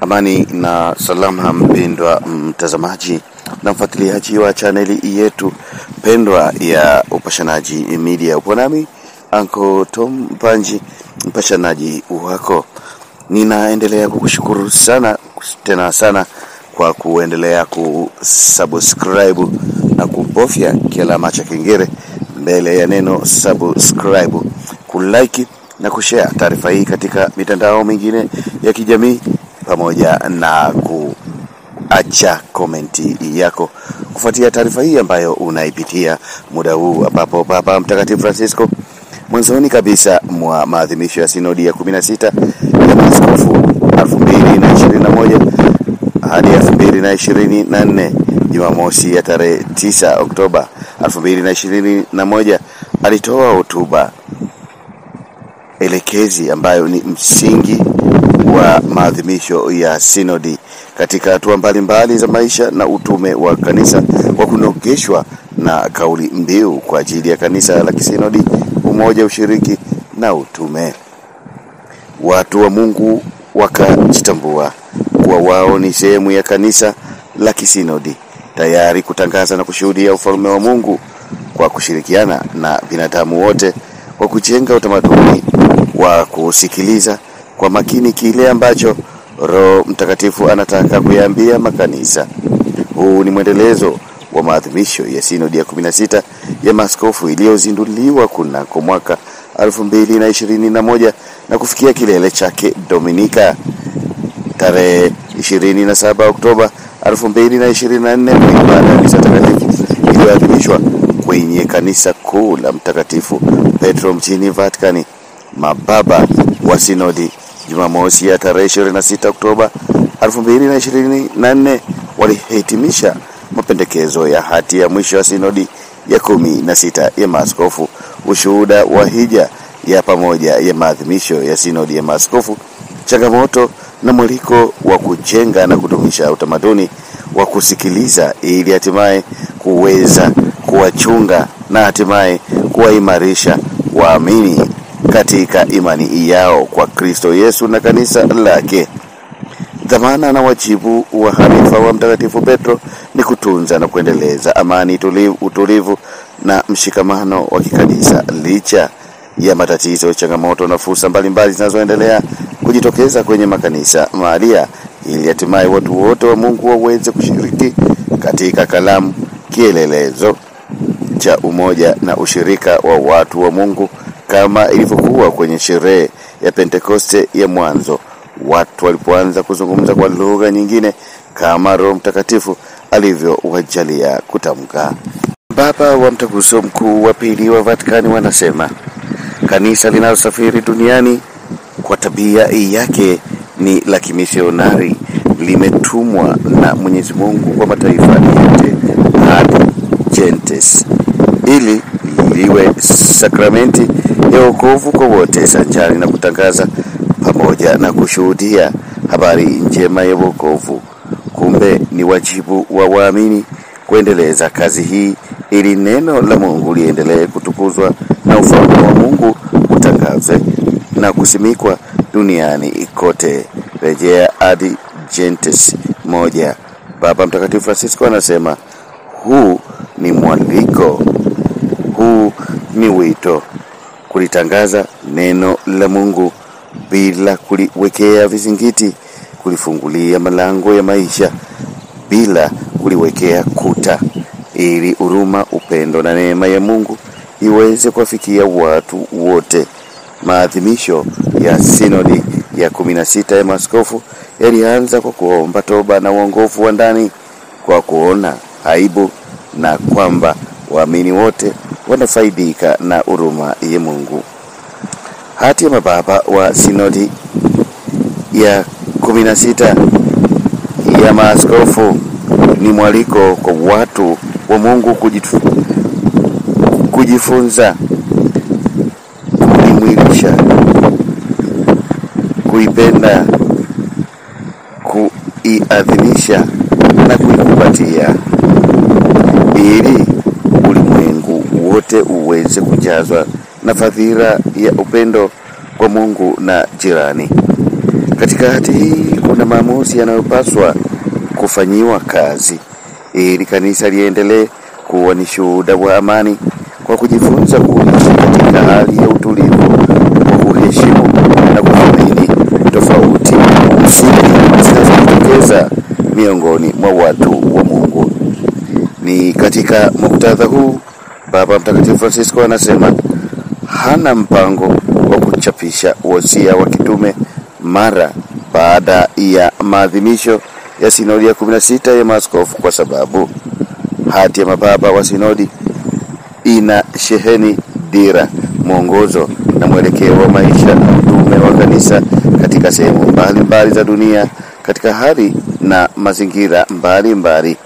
Amani na salama, mpendwa mtazamaji na mfuatiliaji wa chaneli yetu pendwa ya Upashanaji Media. Upo nami Anko Tom Mpanji, mpashanaji wako. Ninaendelea kukushukuru sana tena sana kwa kuendelea kusubscribe na kubofya kialama cha kengele mbele ya neno subscribe, kulike na kushare taarifa hii katika mitandao mingine ya kijamii pamoja na kuacha komenti yako kufuatia taarifa hii ambayo unaipitia muda huu ambapo Papa Mtakatifu Francisco mwanzoni kabisa mwa maadhimisho ya sinodi ya 16 ya maaskofu 2021 hadi 2024 Jumamosi ya tarehe 9 Oktoba 2021 alitoa hotuba elekezi ambayo ni msingi wa maadhimisho ya sinodi katika hatua mbalimbali za maisha na utume wa kanisa kwa kunogeshwa na kauli mbiu kwa ajili ya kanisa la kisinodi, umoja, ushiriki na utume. Watu wa Mungu wakajitambua kuwa wao ni sehemu ya kanisa la kisinodi, tayari kutangaza na kushuhudia ufalme wa Mungu kwa kushirikiana na binadamu wote kwa kujenga utamaduni wa kusikiliza kwa makini kile ambacho Roho Mtakatifu anataka kuyaambia makanisa. Huu ni mwendelezo wa maadhimisho ya sinodi ya 16 ya maskofu iliyozinduliwa kunako mwaka 2021 na kufikia kilele chake Dominika tarehe 27 Oktoba 2024 kwa ibada ya misa takatifu iliyoadhimishwa kwenye kanisa kuu la Mtakatifu Petro mjini Vatikani. Mababa wa sinodi Jumamosi ya tarehe 26 Oktoba 2024 walihitimisha mapendekezo ya hati ya mwisho ya sinodi ya kumi na sita ya maaskofu, ushuhuda wa hija ya pamoja ya maadhimisho ya sinodi ya maaskofu, changamoto na mwaliko wa kujenga na kudumisha utamaduni wa kusikiliza ili hatimaye kuweza kuwachunga na hatimaye kuwaimarisha waamini katika imani yao kwa Kristo Yesu na kanisa lake. Dhamana na wajibu wa halifa wa Mtakatifu Petro ni kutunza na kuendeleza amani, tulivu, utulivu na mshikamano wa kikanisa licha ya matatizo, changamoto na fursa mbalimbali zinazoendelea kujitokeza kwenye makanisa mahalia, ili hatimaye watu wote wa Mungu waweze kushiriki katika kalamu, kielelezo cha umoja na ushirika wa watu wa Mungu kama ilivyokuwa kwenye sherehe ya Pentekoste ya mwanzo, watu walipoanza kuzungumza kwa lugha nyingine kama Roho Mtakatifu alivyowajalia kutamka. Baba wa Mtaguso Mkuu wa Pili wa Vatikani wanasema kanisa linalosafiri duniani kwa tabia yake ni la kimisionari, limetumwa na Mwenyezi Mungu kwa mataifa yote ad gentes, ili liwe sakramenti ya wokovu kwa wote, sanjari na kutangaza pamoja na kushuhudia habari njema ya wokovu. Kumbe ni wajibu wa waamini kuendeleza kazi hii ili neno la Mungu liendelee kutukuzwa na ufalme wa Mungu utangazwe na kusimikwa duniani kote. Rejea Ad Gentes moja. Baba Mtakatifu Francisco anasema huu ni mwaliko, huu ni wito kulitangaza neno la Mungu bila kuliwekea vizingiti, kulifungulia malango ya maisha bila kuliwekea kuta, ili huruma, upendo na neema ya Mungu iweze kuwafikia watu wote. Maadhimisho ya sinodi ya kumi na sita ya maskofu yalianza kwa kuomba toba na uongofu wa ndani, kwa kuona aibu na kwamba waamini wote wanafaidika na huruma ya Mungu. Hati ya mababa wa sinodi ya kumi na sita ya maaskofu ni mwaliko kwa watu wa Mungu kujifunza kuimwilisha, kuipenda, kuiadhimisha na kuikumbatia ili wote uweze kujazwa na fadhila ya upendo kwa Mungu na jirani. Katika hati hii kuna maamuzi yanayopaswa kufanyiwa kazi ili kanisa liendelee kuwa ni shuhuda wa amani kwa kujifunza kuishi katika hali ya utulivu kwa kuheshimu na kuthamini tofauti msingi zinazojitokeza miongoni mwa watu wa Mungu. Ni katika muktadha huu Baba Mtakatifu Francisco anasema hana mpango wa kuchapisha wosia wa kitume mara baada ya maadhimisho ya sinodi ya 16 ya maaskofu kwa sababu hati ya mababa wa sinodi ina sheheni dira, mwongozo na mwelekeo wa maisha na utume wa kanisa katika sehemu mbalimbali za dunia katika hali na mazingira mbalimbali.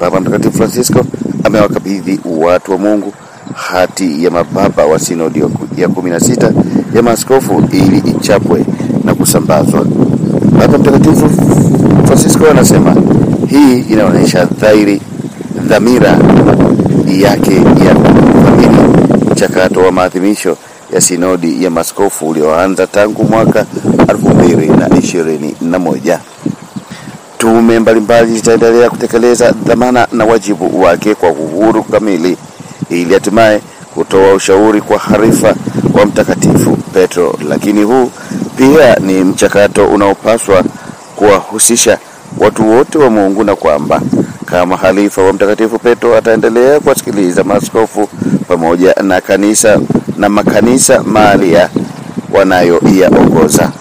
Baba Mtakatifu Francisco amewakabidhi watu wa Mungu hati ya mababa wa sinodi ya 16 ya maaskofu ili ichapwe na kusambazwa. Baba Mtakatifu Francisco anasema hii inaonyesha dhahiri dhamira yake ya kudhamini mchakato wa maadhimisho ya sinodi ya maaskofu ulioanza tangu mwaka 2021. Tume mbalimbali zitaendelea kutekeleza dhamana na wajibu wake kwa uhuru kamili ili hatimaye kutoa ushauri kwa harifa wa Mtakatifu Petro, lakini huu pia ni mchakato unaopaswa kuwahusisha watu wote wa Mungu na kwamba kama halifa wa Mtakatifu Petro ataendelea kuwasikiliza maaskofu pamoja na kanisa na makanisa mahalia wanayoyaongoza.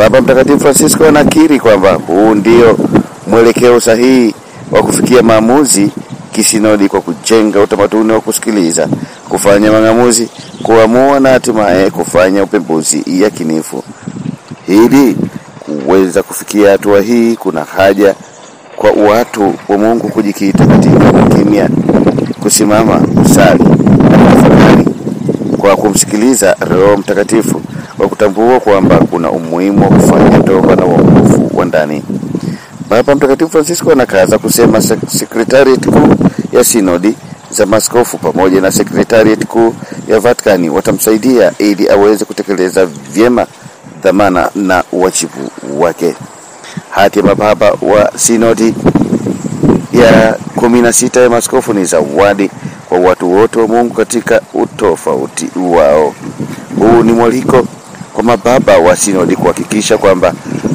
Baba Mtakatifu Francisco anakiri kwamba huu ndio mwelekeo sahihi wa kufikia maamuzi kisinodi kwa kujenga utamaduni wa kusikiliza, kufanya mang'amuzi, kuamua na hatimaye kufanya upembuzi yakinifu. Ili kuweza kufikia hatua hii, kuna haja kwa watu wa Mungu kujikita katika kimya, kusimama, kusali na kwa kumsikiliza Roho Mtakatifu, kwa kutambua kwamba kuna umuhimu wa kufanya toba na uongofu wa ndani. Baba Mtakatifu Francisco anakaza kusema sekretariat kuu ya sinodi za maskofu pamoja na sekretariat kuu ya Vatikani watamsaidia ili aweze kutekeleza vyema dhamana na wajibu wake. Hati ya mababa wa sinodi ya kumi na sita ya maskofu ni zawadi kwa watu wote wa Mungu katika utofauti wao. Huu ni mwaliko kwa mababa wa sinodi kuhakikisha kwamba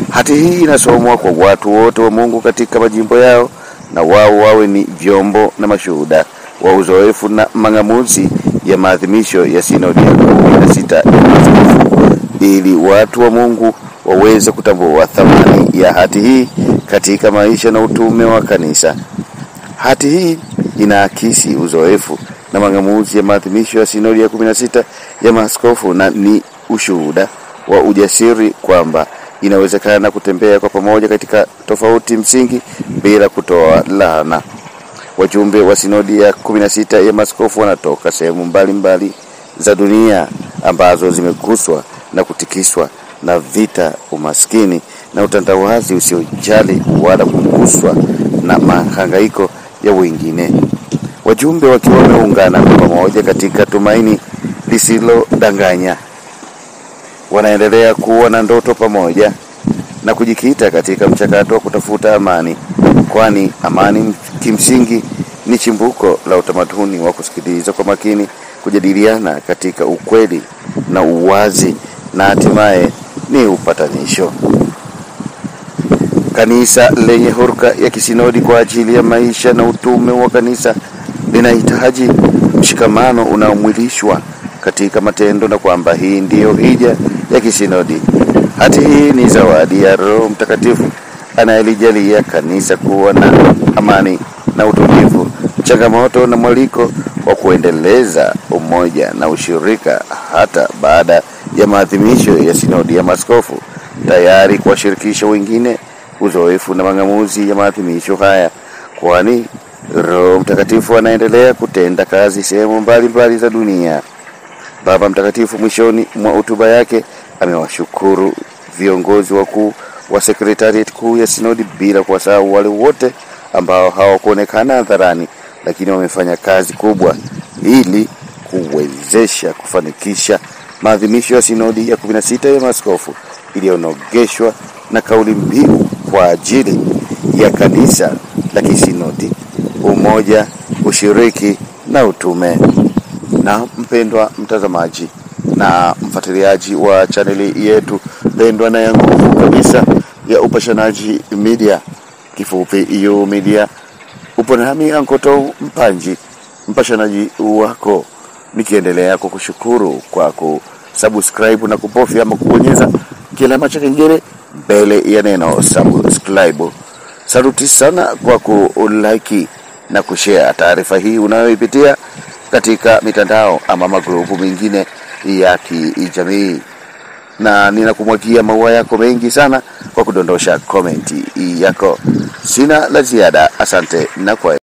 hati hii inasomwa kwa watu wote wa Mungu katika majimbo yao, na wao wawe ni vyombo na mashuhuda wa uzoefu na mang'amuzi ya maadhimisho ya sinodi ya kumi na sita ya maaskofu, ili watu wa Mungu waweze kutambua thamani ya hati hii katika maisha na utume wa kanisa. Hati hii inaakisi uzoefu na mang'amuzi ya maadhimisho ya sinodi ya 16 ya maaskofu na ni ushuhuda wa ujasiri kwamba inawezekana kutembea kwa pamoja katika tofauti msingi bila kutoa laana. Wajumbe wa sinodi ya 16 ya maskofu wanatoka sehemu mbalimbali za dunia ambazo zimeguswa na kutikiswa na vita, umaskini na utandawazi usiojali wala kuguswa na mahangaiko ya wengine. Wajumbe wakiwa wameungana kwa pamoja katika tumaini lisilodanganya, wanaendelea kuwa na ndoto pamoja na kujikita katika mchakato wa kutafuta amani, kwani amani kimsingi ni chimbuko la utamaduni wa kusikiliza kwa makini, kujadiliana katika ukweli na uwazi na hatimaye ni upatanisho. Kanisa lenye huruka ya kisinodi kwa ajili ya maisha na utume wa kanisa linahitaji mshikamano unaomwilishwa katika matendo, na kwamba hii ndiyo hija ya kisinodi. Hati hii ni zawadi ya Roho Mtakatifu anayelijalia kanisa kuwa na amani na utulivu, changamoto na mwaliko wa kuendeleza umoja na ushirika hata baada ya maadhimisho ya sinodi ya maskofu, tayari kuwashirikisha wengine uzoefu na mang'amuzi ya maadhimisho haya, kwani Roho Mtakatifu anaendelea kutenda kazi sehemu mbalimbali za dunia. Baba Mtakatifu mwishoni mwa hotuba yake amewashukuru viongozi wakuu wa sekretariat kuu ya sinodi bila kuwasahau wale wote ambao hawakuonekana hadharani, lakini wamefanya kazi kubwa ili kuwezesha kufanikisha maadhimisho ya sinodi ya 16 ya maskofu iliyonogeshwa na kauli mbiu kwa ajili ya kanisa la kisinodi, umoja, ushiriki na utume. Na mpendwa mtazamaji na mfuatiliaji wa chaneli yetu pendwa na ya nguvu kabisa ya Upashanaji Media, kifupi U Media, upo nami Ankoto Mpanji, mpashanaji wako, nikiendelea kukushukuru kwa kusubscribe na kubofya ama kubonyeza kila cha kengele mbele ya neno subscribe. saruti sana kwa kulike na kushare taarifa hii unayoipitia katika mitandao ama magrupu mengine ya kijamii, na ninakumwagia maua yako mengi sana kwa kudondosha komenti yako. Sina la ziada, asante na kwa